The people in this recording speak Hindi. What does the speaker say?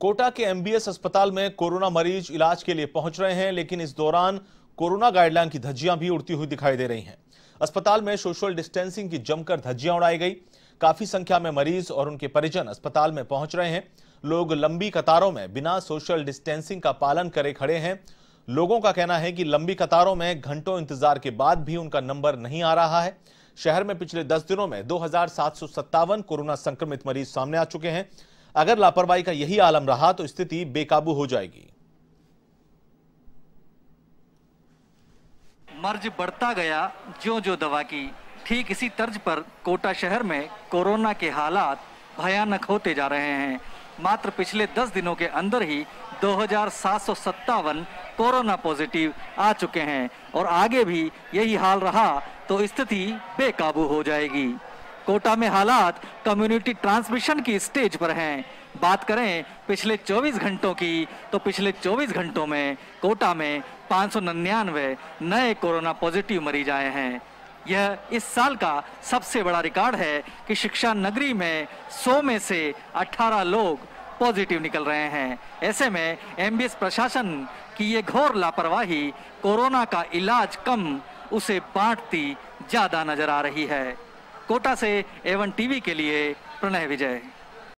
कोटा के एमबीएस अस्पताल में कोरोना मरीज़ इलाज के लिए पहुँच रहे हैं, लेकिन इस दौरान कोरोना गाइडलाइन की धज्जियाँ भी उड़ती हुई दिखाई दे रही हैं। अस्पताल में सोशल डिस्टेंसिंग की जमकर धज्जियाँ उड़ाई गई। काफ़ी संख्या में मरीज़ और उनके परिजन अस्पताल में पहुँच रहे हैं। लोग लंबी कतारों में बिना सोशल डिस्टेंसिंग का पालन करे खड़े हैं। लोगों का कहना है कि लंबी कतारों में घंटों इंतज़ार के बाद भी उनका नंबर नहीं आ रहा है। शहर में पिछले 10 दिनों में दो हज़ार सात सौ सत्तावन कोरोना संक्रमित मरीज़ सामने आ चुके हैं। अगर लापरवाही का यही आलम रहा तो स्थिति बेकाबू हो जाएगी। मर्ज बढ़ता गया जो जो दवा की। ठीक इसी तर्ज पर कोटा शहर में कोरोना के हालात भयानक होते जा रहे हैं। मात्र पिछले 10 दिनों के अंदर ही दो हज़ार सात सौ सत्तावन कोरोना पॉजिटिव आ चुके हैं और आगे भी यही हाल रहा तो स्थिति बेकाबू हो जाएगी। कोटा में हालात कम्युनिटी ट्रांसमिशन की स्टेज पर हैं। बात करें पिछले 24 घंटों की तो पिछले 24 घंटों में कोटा में पाँच नए कोरोना पॉजिटिव मरीज़ आए हैं। यह इस साल का सबसे बड़ा रिकॉर्ड है कि शिक्षा नगरी में 100 में से 18 लोग पॉजिटिव निकल रहे हैं। ऐसे में एमबीएस प्रशासन की ये घोर लापरवाही कोरोना का इलाज कम, उसे बांटती ज़्यादा नज़र आ रही है। कोटा से एवन टीवी के लिए प्रणय विजय।